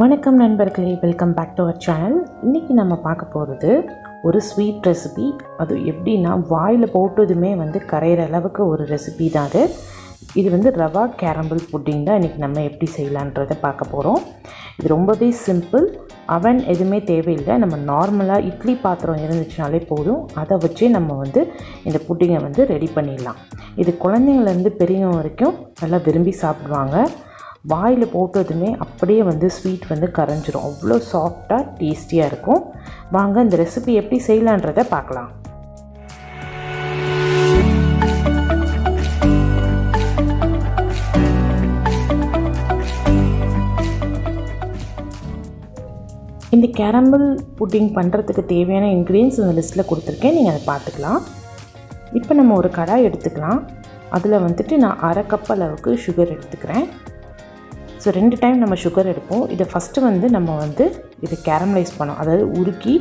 வணக்கம் நண்பர்களே welcome back to our channel இன்றைக்கி நம்ம பார்க்க போகிறது ஒரு ஸ்வீட் ரெசிபி அது எப்படின்னா வாயில் போட்டதுமே வந்து கரையிற அளவுக்கு ஒரு ரெசிபி தான் அது. இது வந்து ரவா கேரம்பிள் புட்டிங் தான் இன்றைக்கி நம்ம எப்படி செய்யலான்றதை பார்க்க போகிறோம் இது ரொம்பவே சிம்பிள் அவன் எதுவுமே தேவையில்லை. நம்ம நார்மலாக இட்லி பாத்திரம் இருந்துச்சுனாலே போதும். அதை வச்சே நம்ம வந்து இந்த புட்டிங்கை வந்து ரெடி பண்ணிடலாம். இது குழந்தைங்கள்லேருந்து பெரியவங்க வரைக்கும் நல்லா விரும்பி சாப்பிடுவாங்க. வாயில் போட்டதுமே அப்படியே வந்து ஸ்வீட் வந்து கரைஞ்சிரும். அவ்வளோ சாஃப்டாக டேஸ்டியாக இருக்கும். வாங்க இந்த ரெசிபி எப்படி செய்யலான்றதை பார்க்கலாம். இந்த கேரம்பிள் புட்டிங் பண்ணுறதுக்கு தேவையான இன்க்ரீடியன்ஸ் இந்த லிஸ்ட்டில் கொடுத்துருக்கேன். நீங்கள் அதை பார்த்துக்கலாம். இப்போ நம்ம ஒரு கடாய் எடுத்துக்கலாம். அதில் வந்துட்டு நான் அரை கப் அளவுக்கு சுகர் எடுத்துக்கிறேன். ஸோ ரெண்டு டைம் நம்ம சுகர் எடுப்போம். இதை ஃபஸ்ட்டு வந்து நம்ம வந்து இதை கேரமலைஸ் பண்ணோம் அதாவது உருக்கி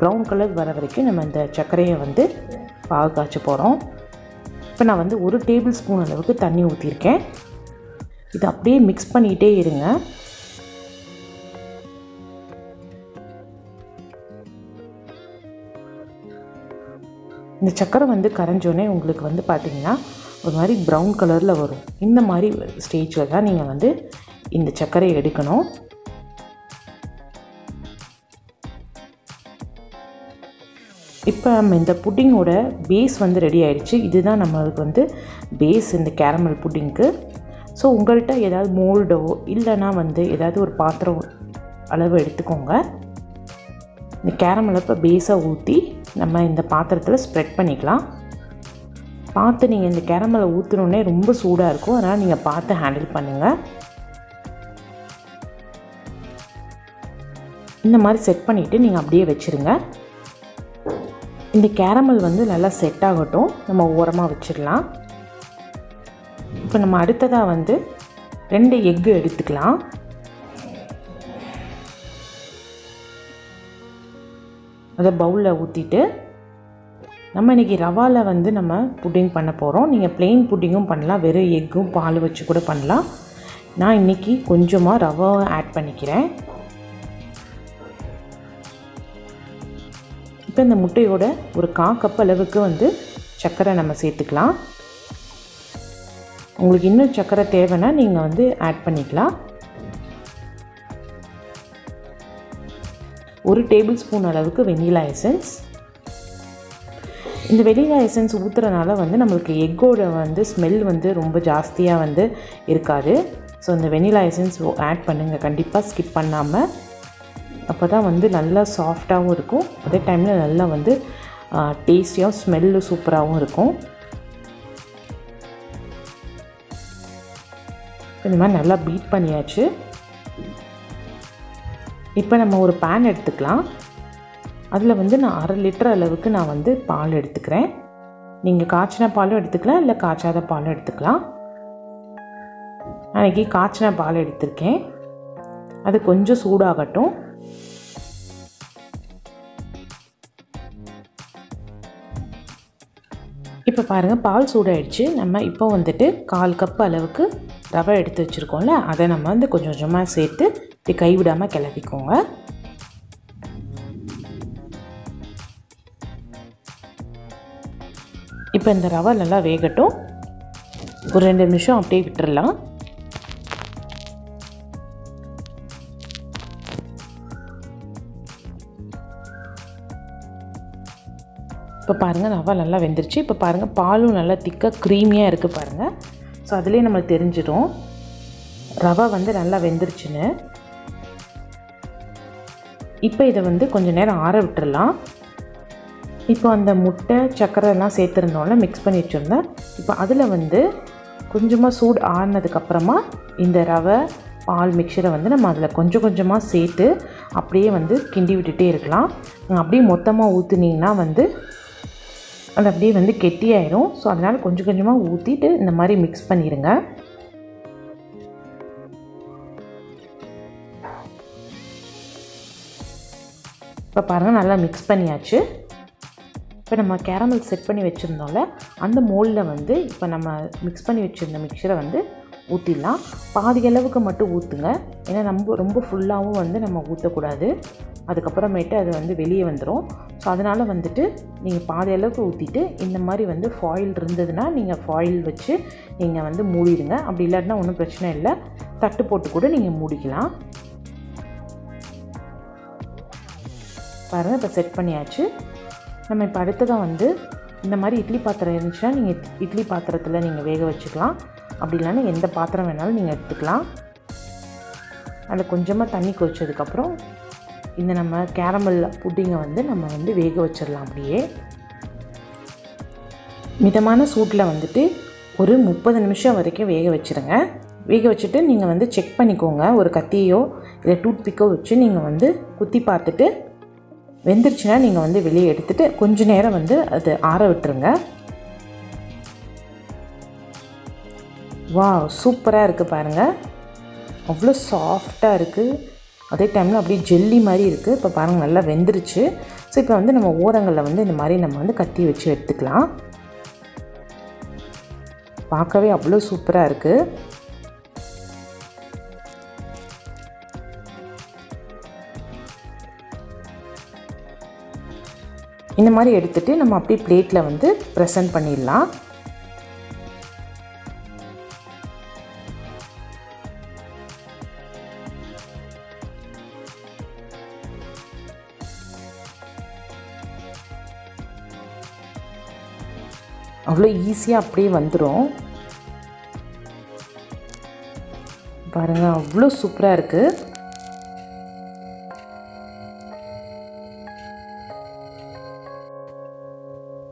ப்ரௌன் கலர் வர வரைக்கும் நம்ம இந்த சர்க்கரையை வந்து பாகு காய்ச்ச போகிறோம் இப்போ நான் வந்து ஒரு டேபிள் ஸ்பூன் அளவுக்கு தண்ணி ஊற்றிருக்கேன் இது அப்படியே மிக்ஸ் பண்ணிகிட்டே இருங்க. இந்த சக்கரை வந்து கரைஞ்சோடனே உங்களுக்கு வந்து பார்த்திங்கன்னா ஒரு மாதிரி ப்ரௌன் கலரில் வரும். இந்த மாதிரி ஸ்டேஜில் தான் நீங்கள் வந்து இந்த சர்க்கரையை எடுக்கணும். இப்போ நம்ம இந்த புட்டிங்கோட பேஸ் வந்து ரெடி ஆயிடுச்சு. இதுதான் நம்மளுக்கு வந்து பேஸ் இந்த கேரமல் புட்டிங்க்கு ஸோ உங்கள்கிட்ட ஏதாவது மோல்டோ இல்லைனா வந்து ஏதாவது ஒரு பாத்திரம் அளவு எடுத்துக்கோங்க. இந்த கேரமலை இப்போ பேஸாக ஊற்றி நம்ம இந்த பாத்திரத்தில் ஸ்ப்ரெட் பண்ணிக்கலாம். பார்த்து நீங்கள் இந்த கேரமலை ஊற்றுனோடனே ரொம்ப சூடாக இருக்கும். அதனால் நீங்கள் பார்த்து ஹேண்டில் பண்ணுங்கள் இந்த மாதிரி செட் பண்ணிவிட்டு நீங்கள் அப்படியே வச்சுருங்க. இந்த கேரமல் வந்து நல்லா செட் ஆகட்டும். நம்ம ஓரமாக வச்சிடலாம். இப்போ நம்ம அடுத்ததாக வந்து ரெண்டு எக்கு எடுத்துக்கலாம். அதை பவுலில் ஊற்றிட்டு நம்ம இன்றைக்கி ரவாவில் வந்து நம்ம புட்டிங் பண்ண போகிறோம் நீங்கள் ப்ளெயின் புட்டிங்கும் பண்ணலாம். வெறும் எக்கும் பால் வச்சு கூட பண்ணலாம். நான் இன்றைக்கி கொஞ்சமாக ரவாவை ஆட் பண்ணிக்கிறேன். இப்போ இந்த முட்டையோட ஒரு கா கப் அளவுக்கு வந்து சர்க்கரை நம்ம சேர்த்துக்கலாம். உங்களுக்கு இன்னும் சர்க்கரை தேவைன்னா நீங்கள் வந்து ஆட் பண்ணிக்கலாம். ஒரு டேபிள் ஸ்பூன் அளவுக்கு வெண்ணிலா எசன்ஸ் இந்த வெண்ணிலா எசன்ஸ் ஊற்றுறனால வந்து நம்மளுக்கு எக்கோட வந்து ஸ்மெல் வந்து ரொம்ப ஜாஸ்தியாக வந்து இருக்காது. ஸோ இந்த வெண்ணிலா எசன்ஸ் ஆட் பண்ணுங்கள் கண்டிப்பாக ஸ்கிப் பண்ணாமல் அப்போ தான் வந்து நல்லா சாஃப்டாகவும் இருக்கும். அதே டைமில் நல்லா வந்து டேஸ்டியாகவும் ஸ்மெல்லு சூப்பராகவும் இருக்கும். இந்த மாதிரி நல்லா பீட் பண்ணியாச்சு. இப்போ நம்ம ஒரு பேன் எடுத்துக்கலாம். அதில் வந்து நான் அரை லிட்டர் அளவுக்கு நான் வந்து பால் எடுத்துக்கிறேன். நீங்கள் காய்ச்சின பாலும் எடுத்துக்கலாம் இல்லை காய்ச்சாத பாலும் எடுத்துக்கலாம். அன்றைக்கி காய்ச்சின பால் எடுத்திருக்கேன். அது கொஞ்சம் சூடாகட்டும். இப்போ பாருங்கள் பால் சூடாயிடுச்சு. நம்ம இப்போ வந்துட்டு கால் கப் அளவுக்கு ரவை எடுத்து வச்சுருக்கோம்ல அதை நம்ம வந்து கொஞ்சம் கொஞ்சமாக சேர்த்து இப்படி கைவிடாமல் கிளப்பிக்கோங்க. இப்போ இந்த ரவை நல்லா வேகட்டும். ஒரு ரெண்டு நிமிஷம் அப்படியே விட்டுடலாம் இப்போ பாருங்கள் ரவை நல்லா வெந்துருச்சு. இப்போ பாருங்கள் பாலும் நல்லா திக்காக க்ரீமியாக இருக்குது பாருங்கள் ஸோ அதுலேயே நம்மளுக்கு தெரிஞ்சிடும். ரவை வந்து நல்லா வெந்துருச்சுன்னு. இப்போ இதை வந்து கொஞ்சம் நேரம் ஆற விட்டுடலாம் இப்போ அந்த முட்டை சர்க்கரை சேர்த்துருந்தோம்ல மிக்ஸ் பண்ணி வச்சுருந்தேன். இப்போ அதில் வந்து கொஞ்சமாக சூடு ஆறினதுக்கப்புறமா இந்த ரவை பால் மிக்சரை வந்து நம்ம அதில் கொஞ்சம் கொஞ்சமாக சேர்த்து அப்படியே வந்து கிண்டி விட்டுகிட்டே இருக்கலாம். அப்படியே மொத்தமாக ஊற்றுனீங்கன்னா வந்து அது அப்படியே வந்து கெட்டியாயிரும். ஸோ அதனால் கொஞ்சம் கொஞ்சமாக ஊற்றிட்டு இந்த மாதிரி மிக்ஸ் பண்ணிடுங்க. இப்போ பாருங்கள் நல்லா மிக்ஸ் பண்ணியாச்சு. இப்போ நம்ம கேரமல் செட் பண்ணி வச்சுருந்தோம்ல அந்த மோல்டில் வந்து இப்போ நம்ம மிக்ஸ் பண்ணி வச்சுருந்த மிக்சரை வந்து ஊற்றிடலாம் பாதி அளவுக்கு மட்டும் ஊற்றுங்க ஏன்னா நம்ம ரொம்ப ஃபுல்லாகவும் வந்து நம்ம ஊற்றக்கூடாது அதுக்கப்புறமேட்டு அது வந்து வெளியே வந்துடும் ஸோ அதனால் வந்துட்டு நீங்கள் பாதி அளவுக்கு ஊற்றிட்டு இந்த மாதிரி வந்து ஃபாயில் இருந்ததுன்னா நீங்கள் ஃபாயில் வச்சு நீங்கள் வந்து மூடிடுங்க. அப்படி இல்லாட்டினா ஒன்றும் பிரச்சனை இல்லை. தட்டு போட்டு கூட நீங்கள் மூடிக்கலாம். பாருங்கள் இப்போ செட் பண்ணியாச்சு. நம்ம இப்போ அடுத்ததாக வந்து இந்த மாதிரி இட்லி பாத்திரம் இருந்துச்சுன்னா நீங்கள் இட்லி பாத்திரத்தில் நீங்கள் வேக வச்சுக்கலாம். அப்படி இல்லைன்னா எந்த பாத்திரம் வேணாலும் நீங்கள் எடுத்துக்கலாம். அதில் கொஞ்சமாக தண்ணி கொதிச்சதுக்கப்புறம் இந்த நம்ம கேரமல் புட்டிங்கை வந்து நம்ம வந்து வேக வச்சிடலாம் அப்படியே. மிதமான சூட்டில் வந்துட்டு ஒரு முப்பது நிமிஷம் வரைக்கும் வேக வச்சுருங்க. வேக வச்சுட்டு நீங்கள் வந்து செக் பண்ணிக்கோங்க. ஒரு கத்தியோ இல்லை டூத் பிக்கோ வச்சு நீங்கள் வந்து குத்தி பார்த்துட்டு வெந்துருச்சுன்னா நீங்கள் வந்து வெளியே எடுத்துகிட்டு கொஞ்ச நேரம் வந்து அது ஆற விட்டுருங்க. வா சூப்பராக இருக்குது பாருங்கள் அவ்வளோ சாஃப்டாக இருக்குது அதே டைமில் அப்படியே ஜெல்லி மாதிரி இருக்குது இப்போ பாருங்கள் நல்லா வெந்துருச்சு. ஸோ இப்போ வந்து நம்ம ஓரங்களில் வந்து இந்த மாதிரி நம்ம வந்து கத்தி வச்சு எடுத்துக்கலாம். பார்க்கவே அவ்வளோ சூப்பராக இருக்குது இந்த மாதிரி எடுத்துகிட்டு நம்ம அப்படியே பிளேட்டில் வந்து ப்ரெசன்ட் பண்ணிடலாம். அவ்வளோ ஈஸியாக அப்படியே வந்துடும் பாருங்கள் அவ்வளோ சூப்பராக இருக்குது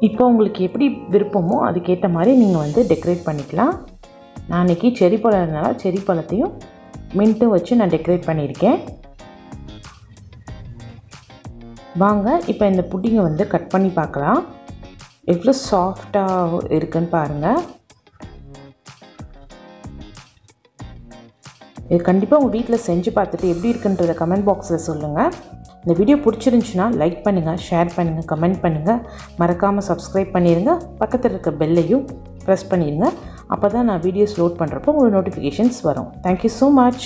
இப்போ உங்களுக்கு எப்படி விருப்பமோ அதுக்கேற்ற மாதிரி நீங்கள் வந்து டெக்கரேட் பண்ணிக்கலாம். நான் இன்றைக்கி செரி பழம் இருந்தாலும் செரி பழத்தையும் மின்ட்டும் வச்சு நான் டெக்கரேட் பண்ணியிருக்கேன். வாங்க இப்போ இந்த புட்டிங்கை வந்து கட் பண்ணி பார்க்கலாம். எவ்வளோ சாஃப்டாக இருக்குன்னு பாருங்கள் இது கண்டிப்பாக உங்கள் வீட்டில் செஞ்சு பார்த்துட்டு எப்படி இருக்குன்றத கமெண்ட் பாக்ஸில் சொல்லுங்கள் இந்த வீடியோ பிடிச்சிருந்துச்சுன்னா லைக் பண்ணுங்கள் ஷேர் பண்ணுங்கள் கமெண்ட் பண்ணுங்கள் மறக்காமல் சப்ஸ்கிரைப் பண்ணிடுங்க பக்கத்தில் இருக்க பெல்லையும் ப்ரெஸ் பண்ணிடுங்க அப்போ தான் நான் வீடியோஸ் லோட் பண்ணுறப்போ உங்களுக்கு நோட்டிஃபிகேஷன்ஸ் வரும். Thank you so much